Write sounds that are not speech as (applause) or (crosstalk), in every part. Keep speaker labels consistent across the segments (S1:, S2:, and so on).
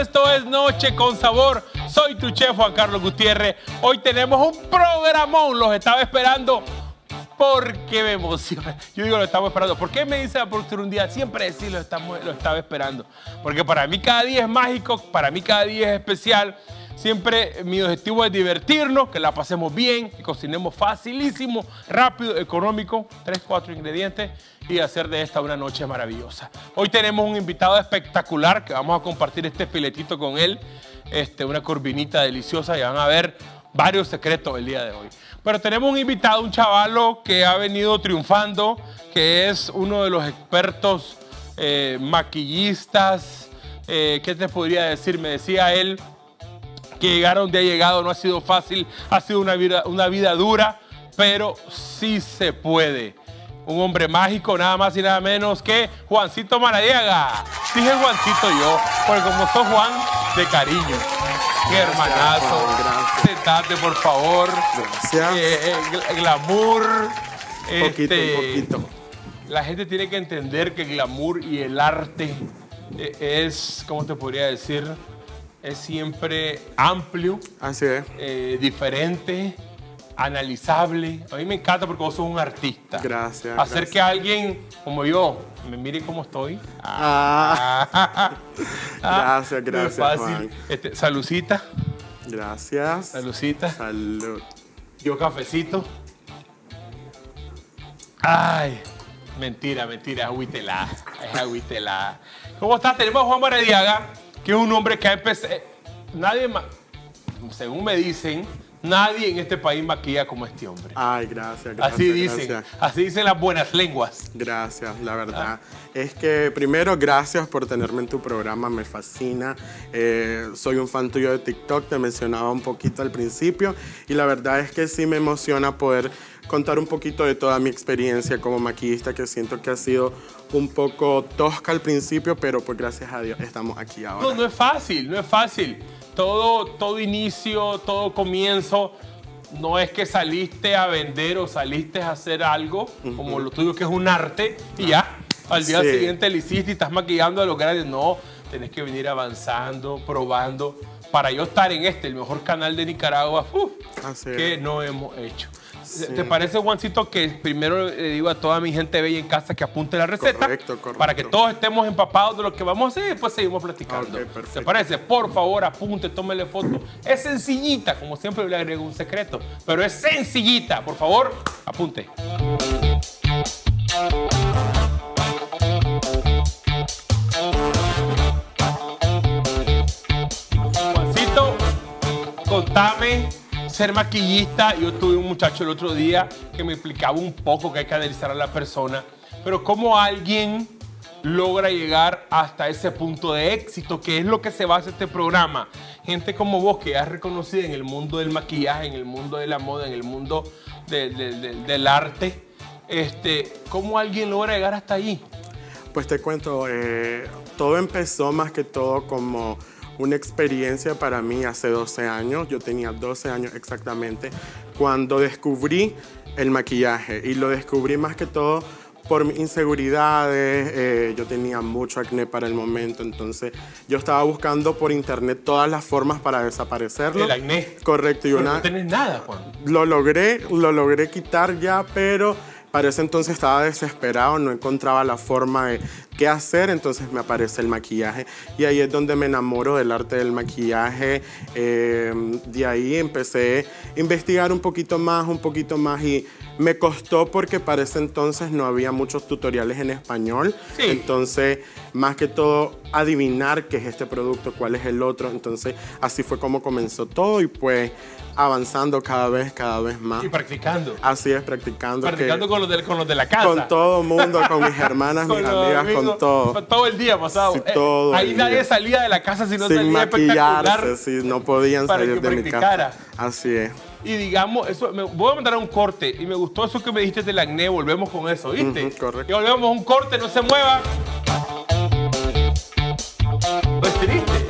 S1: esto es Noche con Sabor. Soy tu chef Juan Carlos Gutiérrez. Hoy tenemos un programón, los estaba esperando porque me emociona. Yo digo, lo estamos esperando. ¿Por qué me dice la día? Siempre decir, lo, estamos, lo estaba esperando. Porque para mí cada día es mágico, para mí cada día es especial. Siempre mi objetivo es divertirnos, que la pasemos bien, que cocinemos facilísimo, rápido, económico, tres, cuatro ingredientes y hacer de esta una noche maravillosa. Hoy tenemos un invitado espectacular que vamos a compartir este filetito con él, este, una corvinita deliciosa y van a ver varios secretos el día de hoy. Pero tenemos un invitado, un chavalo que ha venido triunfando, que es uno de los expertos eh, maquillistas, eh, ¿qué te podría decir? Me decía él que llegar a donde ha llegado no ha sido fácil, ha sido una vida, una vida dura, pero sí se puede. Un hombre mágico, nada más y nada menos que Juancito Maradiaga. Dije Juancito yo, porque como sos Juan, de cariño. Qué hermanazo. Sentate, por favor.
S2: Gracias.
S1: Eh, eh, glamour.
S2: Poquito,
S1: este,
S2: poquito.
S1: La gente tiene que entender que el glamour y el arte eh, es, ¿cómo te podría decir? Es siempre amplio,
S2: Así es.
S1: eh, diferente, analizable. A mí me encanta porque vos sos un artista.
S2: Gracias,
S1: Hacer
S2: gracias.
S1: que alguien como yo me mire cómo estoy.
S2: Ah,
S1: Ah, (laughs) (laughs)
S2: Gracias,
S1: no es
S2: gracias,
S1: fácil.
S2: Juan.
S1: Este, salucita,
S2: gracias.
S1: salucita.
S2: Salud.
S1: Yo cafecito. Ay, mentira, mentira, es agüitelada, es agüitelada. ¿Cómo estás? Tenemos a Juan Maradiaga, que es un hombre que ha empezado... Nadie más, según me dicen, nadie en este país maquilla como este hombre.
S2: Ay, gracias, gracias.
S1: así dicen,
S2: Gracias.
S1: así dicen las buenas lenguas.
S2: Gracias, la verdad.
S1: Ah.
S2: Es que primero, gracias por tenerme en tu programa, me fascina. Eh, soy un fan tuyo de TikTok, te mencionaba un poquito al principio y la verdad es que sí me emociona poder contar un poquito de toda mi experiencia como maquillista, que siento que ha sido un poco tosca al principio, pero pues gracias a Dios estamos aquí ahora.
S1: No, no es fácil, no es fácil. Todo, todo inicio, todo comienzo, no es que saliste a vender o saliste a hacer algo como lo tuyo, que es un arte, y ya. Al día
S2: Sí.
S1: siguiente lo hiciste y estás maquillando a los grandes. No, tenés que venir avanzando, probando. Para yo estar en este, el mejor canal de Nicaragua, que no hemos hecho.
S2: Sí.
S1: ¿Te parece, Juancito, que primero le digo a toda mi gente bella en casa que apunte la receta?
S2: Correcto, correcto.
S1: Para que todos estemos empapados de lo que vamos a hacer y después seguimos platicando.
S2: Ok, perfecto.
S1: ¿Te parece? Por favor, apunte, tómele foto. Es sencillita, como siempre le agrego un secreto, pero es sencillita. Por favor, apunte. Juancito, contame, ser maquillista. Yo tuve un muchacho el otro día que me explicaba un poco que hay que analizar a la persona, pero cómo alguien logra llegar hasta ese punto de éxito, que es lo que se basa este programa. Gente como vos que has reconocido en el mundo del maquillaje, en el mundo de la moda, en el mundo de- de- de- del arte, este, ¿cómo alguien logra llegar hasta ahí?
S2: Pues te cuento, eh, todo empezó más que todo como una experiencia para mí hace 12 años. Yo tenía 12 años exactamente cuando descubrí el maquillaje y lo descubrí más que todo por mis inseguridades. eh, yo tenía mucho acné para el momento, entonces yo estaba buscando por internet todas las formas para desaparecerlo.
S1: El acné.
S2: Correcto, y
S1: Pero
S2: una,
S1: no tenés nada, Juan.
S2: lo logré, lo logré quitar ya, pero para ese entonces estaba desesperado, no encontraba la forma de qué hacer, entonces me aparece el maquillaje y ahí es donde me enamoro del arte del maquillaje. eh, de ahí empecé a investigar un poquito más, un poquito más y me costó porque para ese entonces no había muchos tutoriales en español,
S1: Sí.
S2: entonces más que todo adivinar qué es este producto, cuál es el otro, entonces así fue como comenzó todo y pues avanzando cada vez, cada vez más.
S1: Y practicando.
S2: Así es, practicando. que-
S1: Practicando con los, de, con los de la casa.
S2: con todo mundo, con mis (laughs) hermanas, mis
S1: Con los
S2: amigas,
S1: amigos,
S2: con todo.
S1: todo el día pasado.
S2: Sí,
S1: Eh,
S2: todo
S1: ahí
S2: el
S1: nadie
S2: día.
S1: salía de la casa si no
S2: Sin
S1: salía
S2: maquillarse, sí, no podían
S1: para
S2: salir
S1: que
S2: de mi casa. Así es.
S1: Y digamos, eso, me, voy a mandar a un corte. Y me gustó eso que me dijiste del acné. Volvemos con eso, ¿viste?
S2: Ujú, correcto.
S1: Y volvemos a un corte, no se mueva.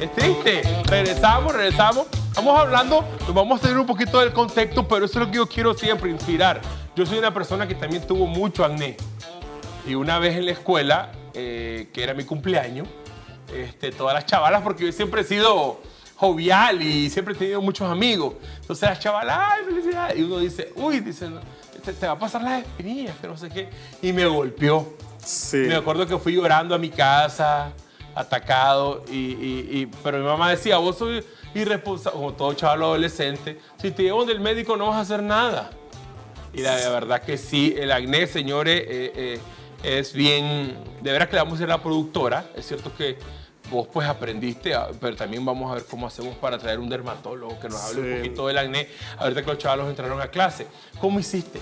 S1: Es triste. Regresamos, regresamos. Vamos hablando, nos vamos a tener un poquito del contexto, pero eso es lo que yo quiero siempre, inspirar. Yo soy una persona que también tuvo mucho acné. Y una vez en la escuela, eh, que era mi cumpleaños, este, todas las chavalas, porque yo siempre he sido jovial y siempre he tenido muchos amigos. Entonces las chavalas, ¡ay, felicidad! Y uno dice, uy, dice, no, te, te va a pasar las espinillas, que no sé qué. Y me golpeó.
S2: Sí.
S1: Me acuerdo que fui llorando a mi casa, atacado, y, y- y- pero mi mamá decía, vos sos irresponsable, como todo chaval adolescente, si te llevan del médico no vas a hacer nada. Y la, la verdad que sí, el acné, señores, eh, eh, es bien, de veras que le vamos a ser la productora, es cierto que vos pues aprendiste, a- pero también vamos a ver cómo hacemos para traer un dermatólogo que nos hable
S2: Sí.
S1: un poquito del acné, ahorita que los chavalos entraron a clase. ¿Cómo hiciste?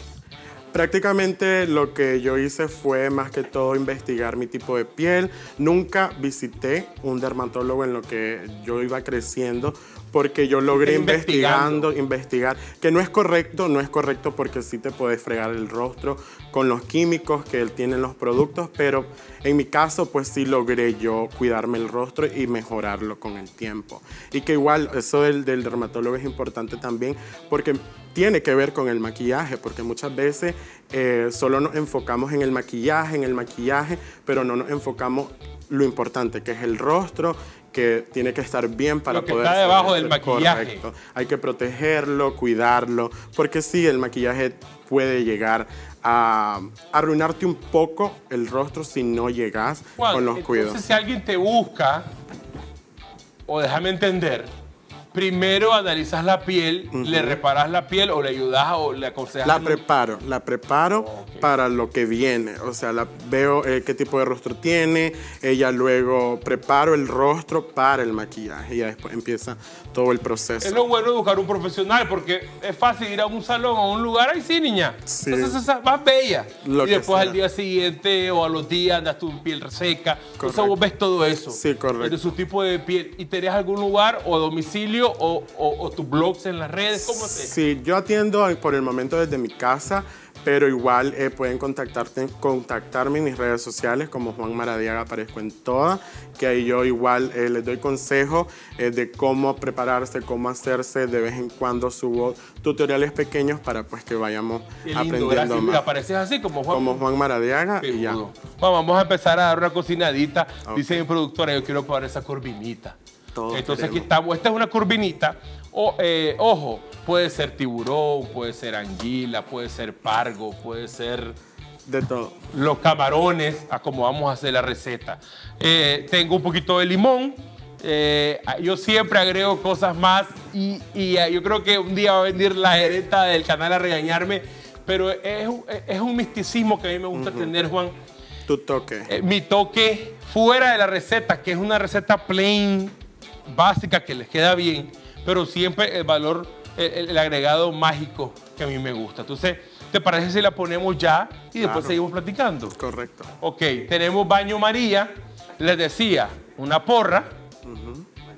S2: Prácticamente lo que yo hice fue más que todo investigar mi tipo de piel. Nunca visité un dermatólogo en lo que yo iba creciendo porque yo logré
S1: investigando.
S2: investigando, investigar, que no es correcto, no es correcto porque sí te puedes fregar el rostro con los químicos que tienen los productos, pero en mi caso pues sí logré yo cuidarme el rostro y mejorarlo con el tiempo. Y que igual eso del, del dermatólogo es importante también porque tiene que ver con el maquillaje, porque muchas veces eh, solo nos enfocamos en el maquillaje, en el maquillaje, pero no nos enfocamos lo importante, que es el rostro, que tiene que estar bien para
S1: Lo que
S2: poder
S1: está debajo del maquillaje.
S2: correcto. Hay que protegerlo, cuidarlo, porque sí, el maquillaje puede llegar a arruinarte un poco el rostro si no llegas con los
S1: entonces
S2: cuidados.
S1: si alguien te busca, o déjame entender, primero analizas la piel, le reparas la piel o le ayudas o le aconsejas.
S2: La preparo, la preparo para lo que viene. O sea, la, veo eh, qué tipo de rostro tiene, ella luego preparo el rostro para el maquillaje y ya después empieza todo el
S1: Es
S2: proceso.
S1: lo bueno de buscar un profesional, porque es fácil ir a un salón, a un lugar, ahí sí, niña.
S2: Sí.
S1: Entonces esa- más bella.
S2: Lo
S1: y después
S2: sea.
S1: al día siguiente o a los días andas tu piel reseca. Entonces
S2: Correcto.
S1: vos ves todo eso.
S2: Sí, correcto.
S1: De su tipo de piel. ¿Y tenés algún lugar o domicilio o, o- o tus blogs en las redes? ¿Cómo se?
S2: Sí, yo atiendo por el momento desde mi casa, pero igual eh, pueden contactarte, contactarme en mis redes sociales como Juan Maradiaga, aparezco en todas, que ahí yo igual eh, les doy consejos eh, de cómo prepararse, cómo hacerse, de vez en cuando subo tutoriales pequeños para pues que vayamos
S1: lindo,
S2: aprendiendo
S1: gracias.
S2: más.
S1: Apareces así como Juan.
S2: como Juan Maradiaga y ya.
S1: Bueno, vamos a empezar a dar una cocinadita. Dice mi productora, yo quiero probar esa curvinita. Entonces aquí estamos. Esta es una curvinita. O, eh, ojo, puede ser tiburón, puede ser anguila, puede ser pargo, puede ser
S2: De todo.
S1: los camarones, a como vamos a hacer la receta. Eh, tengo un poquito de limón. eh, yo siempre agrego cosas más y, y, yo creo que un día va a venir la gerenta del canal a regañarme, pero es, un- es un misticismo que a mí me gusta tener, Juan.
S2: Tu toque.
S1: Eh, mi toque fuera de la receta, que es una receta plain, básica, que les queda bien, pero siempre el valor, el, el agregado mágico que a mí me gusta. Entonces, ¿te parece si la ponemos ya y después
S2: Claro.
S1: seguimos platicando?
S2: Correcto.
S1: Ok, tenemos baño María, les decía, una porra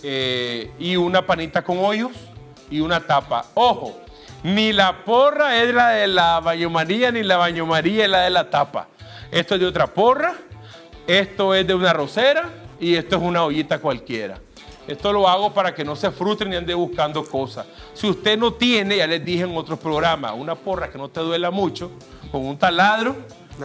S1: eh, y una panita con hoyos y una tapa. Ojo, ni la porra es la de la baño María, ni la baño María es la de la tapa. Esto es de otra porra, esto es de una rosera y esto es una ollita cualquiera. Esto lo hago para que no se frustren ni ande buscando cosas. Si usted no tiene, ya les dije en otros programas, una porra que no te duela mucho, con un taladro,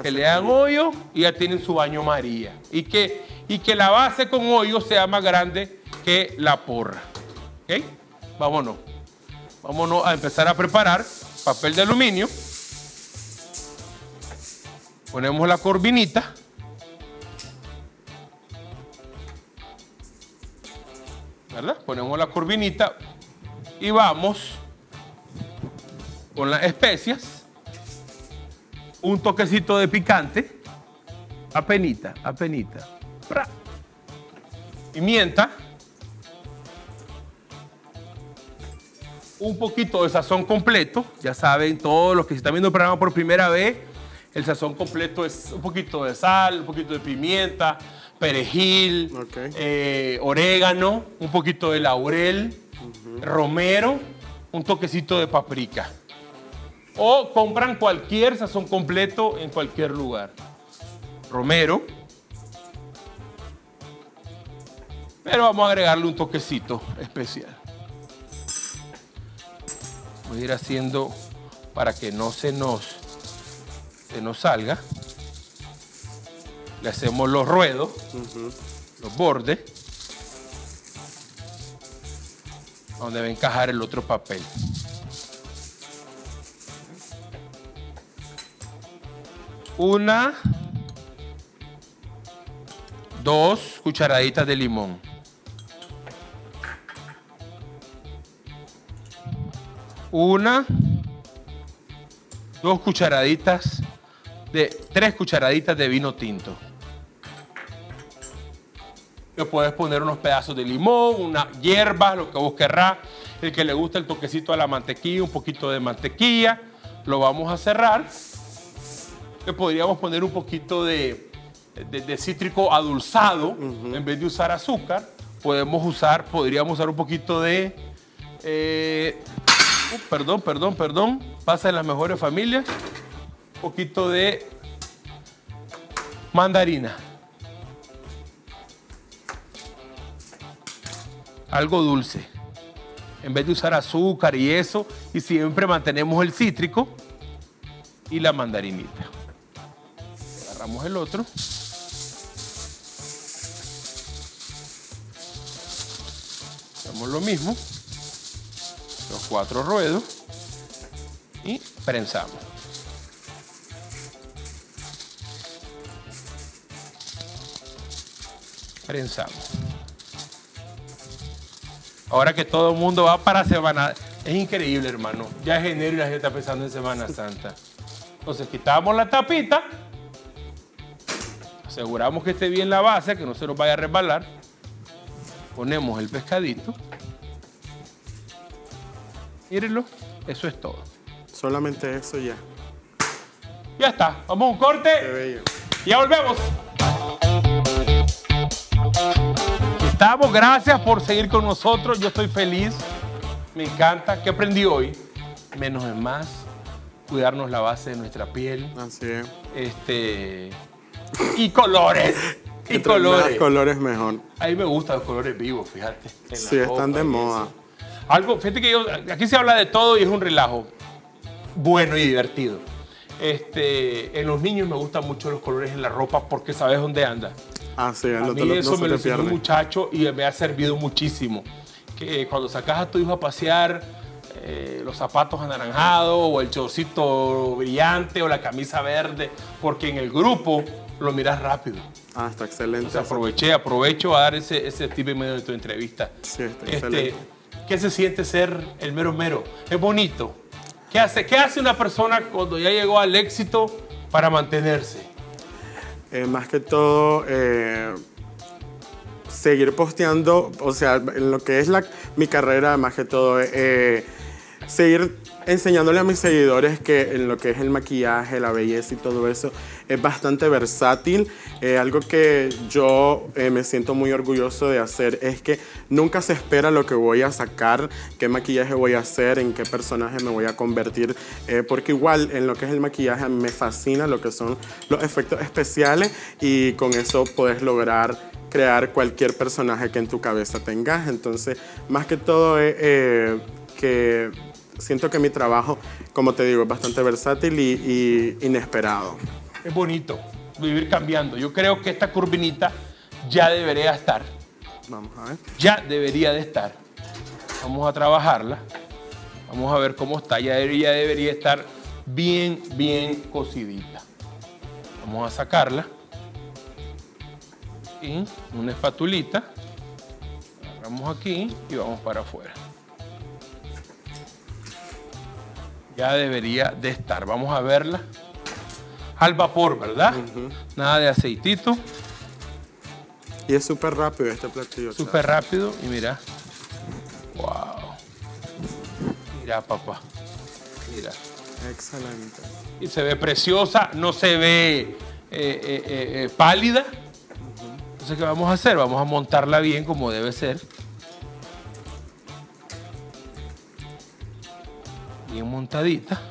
S1: que le hagan hoyo y ya tienen su baño María. Y que, y que la base con hoyo sea más grande que la porra. ¿Ok? Vámonos. Vámonos a empezar a preparar papel de aluminio. Ponemos la corvinita. Ponemos la corvinita y vamos con las especias. Un toquecito de picante. Apenita, apenita. Pra. Pimienta. un poquito de sazón completo. Ya saben, todos los que están viendo el programa por primera vez, el sazón completo es un poquito de sal, un poquito de pimienta, perejil, eh, orégano, un poquito de laurel, romero, un toquecito de paprika. O compran cualquier sazón completo en cualquier lugar. Romero. Pero vamos a agregarle un toquecito especial. Voy a ir haciendo para que no se nos, se nos salga. Le hacemos los ruedos. los bordes, donde va a encajar el otro papel. Una, dos cucharaditas de limón. Una, dos cucharaditas de, tres cucharaditas de vino tinto. Le puedes poner unos pedazos de limón, una hierba, lo que vos querrás. El que le gusta el toquecito a la mantequilla, un poquito de mantequilla. Lo vamos a cerrar. Le podríamos poner un poquito de, de- de cítrico adulzado en vez de usar azúcar. Podemos usar, podríamos usar un poquito de. eh, uh, perdón, perdón, perdón. Pasa en las mejores familias. Un poquito de mandarina. Algo dulce. En vez de usar azúcar y eso, y siempre mantenemos el cítrico y la mandarinita. Agarramos el otro. Hacemos lo mismo. Los cuatro ruedos. Y prensamos. Prensamos. Ahora que todo el mundo va para Semana... Es increíble, hermano. Ya es enero y la gente está pensando en Semana Santa. Entonces quitamos la tapita. Aseguramos que esté bien la base, que no se nos vaya a resbalar. Ponemos el pescadito. Mírenlo, eso es todo.
S2: Solamente eso ya.
S1: Ya está, vamos a un
S2: Qué
S1: corte.
S2: bello.
S1: Ya volvemos. Gracias por seguir con nosotros. Yo estoy feliz, me encanta. ¿Qué aprendí hoy? Menos es más, cuidarnos la base de nuestra piel.
S2: Así es.
S1: Este. Y colores. (laughs) Y colores.
S2: colores mejor.
S1: A mí me gustan los colores vivos, fíjate.
S2: Sí, están de moda.
S1: Algo, fíjate que yo, aquí se habla de todo y es un relajo bueno y divertido. Este, en los niños me gustan mucho los colores en la ropa porque sabes dónde anda.
S2: Así es,
S1: A
S2: no, te
S1: mí
S2: lo-
S1: eso me lo enseñó un muchacho y me ha servido muchísimo. Que cuando sacas a tu hijo a pasear, eh, los zapatos anaranjados o el chorcito brillante o la camisa verde, porque en el grupo lo miras rápido.
S2: Ah, está excelente.
S1: Entonces aproveché, aprovecho a dar ese, ese tip en medio de tu entrevista.
S2: Sí, está
S1: Este,
S2: excelente.
S1: ¿Qué se siente ser el mero mero? Es bonito. ¿Qué hace, ¿Qué hace una persona cuando ya llegó al éxito para mantenerse?
S2: Eh, más que todo, eh, seguir posteando, o sea, en lo que es la, mi carrera, más que todo, eh, seguir enseñándole a mis seguidores que en lo que es el maquillaje, la belleza y todo eso es bastante versátil. Eh, algo que yo eh, me siento muy orgulloso de hacer es que nunca se espera lo que voy a sacar, qué maquillaje voy a hacer, en qué personaje me voy a convertir, eh, porque igual en lo que es el maquillaje me fascina lo que son los efectos especiales y con eso puedes lograr crear cualquier personaje que en tu cabeza tengas. Entonces, más que todo que siento que mi trabajo, como te digo, es bastante versátil y, y inesperado.
S1: Es bonito vivir cambiando. Yo creo que esta curvinita ya debería estar.
S2: Vamos a ver.
S1: Ya debería de estar. Vamos a trabajarla. Vamos a ver cómo está. Ya debería, debería estar bien, bien cocidita. Vamos a sacarla. Y una espatulita. Agarramos aquí y vamos para afuera. Ya debería de estar. Vamos a verla. Al vapor, ¿verdad? Nada de aceitito.
S2: Y es súper rápido este platillo.
S1: Súper rápido y mira. Wow. Mira, papá. Mira.
S2: Excelente.
S1: Y se ve preciosa, no se ve eh, eh, eh, eh, pálida. Entonces, ¿qué vamos a hacer? Vamos a montarla bien como debe ser. Bien montadita.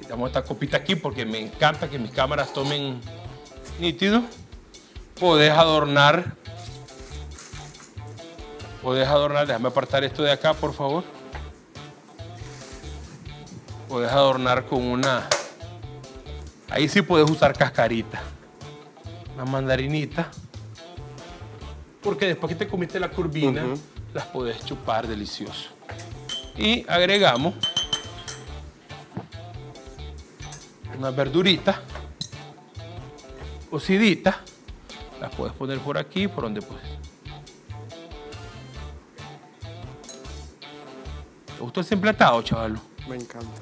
S1: Quitamos esta copita aquí porque me encanta que mis cámaras tomen nítido. Podés adornar. Podés adornar. Déjame apartar esto de acá, por favor. Podés adornar con una. Ahí sí puedes usar cascarita. una mandarinita. Porque después que te comiste la curvina, las podés chupar delicioso. Y agregamos una verdurita cocidita. Las puedes poner por aquí, por donde puedes. ¿Te gustó ese emplatado, chaval?
S2: Me encanta.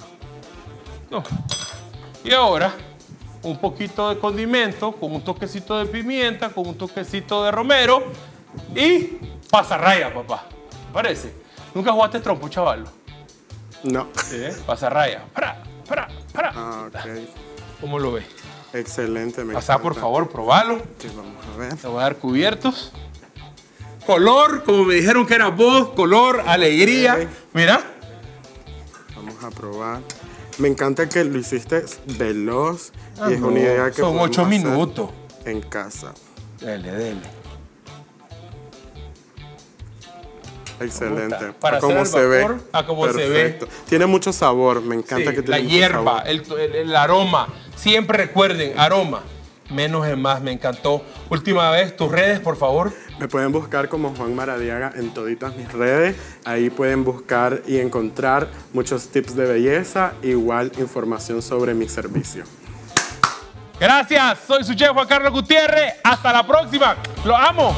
S1: No. Y ahora, un poquito de condimento, con un toquecito de pimienta, con un toquecito de romero y pasarraya, papá. ¿Te parece? ¿Nunca jugaste trompo, chaval?
S2: No.
S1: ¿Eh? Pasarraya. Para, para, para.
S2: Ah, ok.
S1: ¿Cómo lo ves?
S2: Excelente, me
S1: Pasá, por favor, probalo.
S2: Ok, vamos a ver.
S1: Te voy a dar cubiertos. Color, como me dijeron que era vos, color, alegría. Mira.
S2: Vamos a probar. Me encanta que lo hiciste veloz
S1: Ah,
S2: y es
S1: no,
S2: una idea que
S1: son ocho minutos.
S2: en casa.
S1: Dele, dele.
S2: Excelente.
S1: Para
S2: a como
S1: hacer
S2: se
S1: al
S2: ve.
S1: vapor, a como se ve.
S2: Perfecto. Tiene mucho sabor. Me encanta
S1: Sí,
S2: que
S1: la
S2: tiene mucho
S1: hierba,
S2: sabor.
S1: el, el- el aroma. Siempre recuerden, aroma. Menos es más, me encantó. Última vez, tus redes, por favor.
S2: Me pueden buscar como Juan Maradiaga en toditas mis redes. Ahí pueden buscar y encontrar muchos tips de belleza, igual información sobre mi servicio.
S1: Gracias, soy su chef Juan Carlos Gutiérrez. Hasta la próxima. Lo amo.